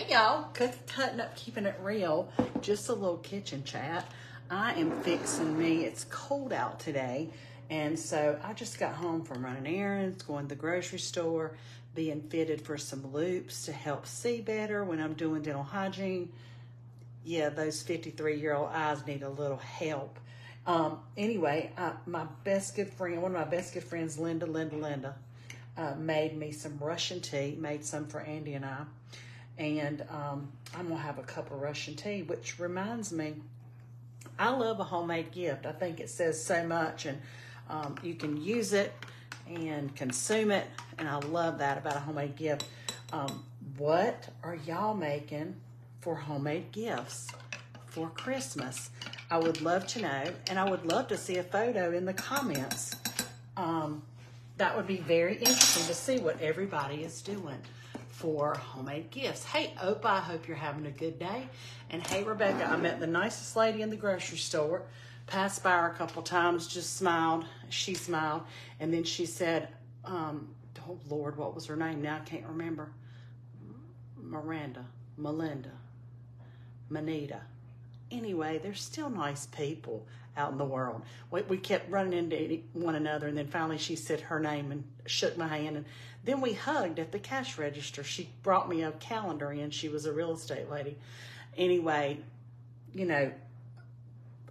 Hey y'all, Cook, cutting up, keeping it real. Just a little kitchen chat. I am fixing me. It's cold out today, and so I just got home from running errands, going to the grocery store, being fitted for some loupes to help see better when I'm doing dental hygiene. Yeah, those 53 year old eyes need a little help. Um, anyway, uh, my best good friend, one of my best good friends, Linda, Linda, Linda, uh, made me some Russian tea, made some for Andy and I. And um, I'm to have a cup of Russian tea, which reminds me, I love a homemade gift. I think it says so much, and um, you can use it and consume it. And I love that about a homemade gift. Um, what are y'all making for homemade gifts for Christmas? I would love to know, and I would love to see a photo in the comments. Um, that would be very interesting to see what everybody is doing for homemade gifts. Hey, Opa, I hope you're having a good day. And hey, Rebecca, I met the nicest lady in the grocery store. Passed by her a couple times, just smiled. She smiled. And then she said, um, oh Lord, what was her name? Now I can't remember. Miranda, Melinda, Manita. Anyway, they're still nice people out in the world. We, we kept running into one another, and then finally she said her name and shook my hand. And then we hugged at the cash register. She brought me a calendar in. She was a real estate lady. Anyway, you know,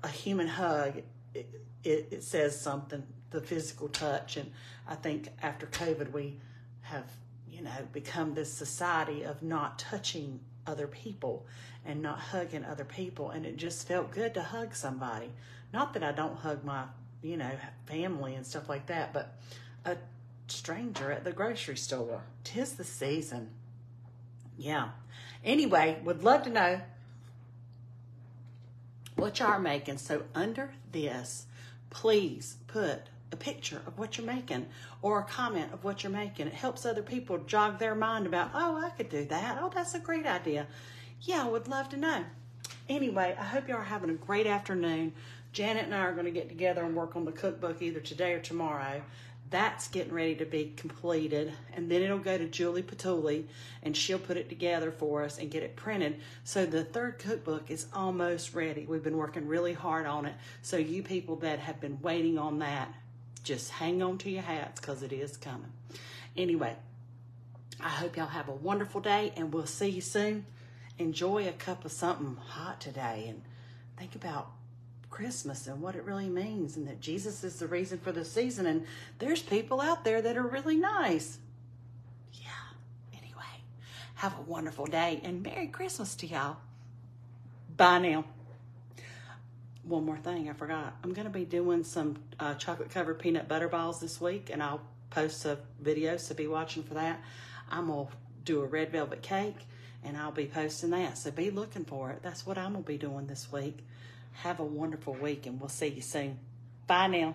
a human hug, it, it, it says something, the physical touch. And I think after COVID, we have, you know, become this society of not touching other people and not hugging other people. And it just felt good to hug somebody. Not that I don't hug my, you know, family and stuff like that, but a stranger at the grocery store. Tis the season. Yeah. Anyway, would love to know what y'all are making. So under this, please put a picture of what you're making or a comment of what you're making. It helps other people jog their mind about, oh, I could do that. Oh, that's a great idea. Yeah, I would love to know. Anyway, I hope y'all are having a great afternoon. Janet and I are going to get together and work on the cookbook either today or tomorrow. That's getting ready to be completed, and then it'll go to Julie Patuli, and she'll put it together for us and get it printed. So the third cookbook is almost ready. We've been working really hard on it. So you people that have been waiting on that, just hang on to your hats because it is coming. Anyway, I hope y'all have a wonderful day, and we'll see you soon. Enjoy a cup of something hot today, and think about Christmas and what it really means, and that Jesus is the reason for the season. And there's people out there that are really nice. Yeah. Anyway, have a wonderful day and Merry Christmas to y'all. Bye now. One more thing I forgot. I'm going to be doing some uh, chocolate covered peanut butter balls this week, and I'll post a video, so be watching for that. I'm going to do a red velvet cake, and I'll be posting that, so be looking for it. That's what I'm going to be doing this week. Have a wonderful week, and we'll see you soon. Bye now.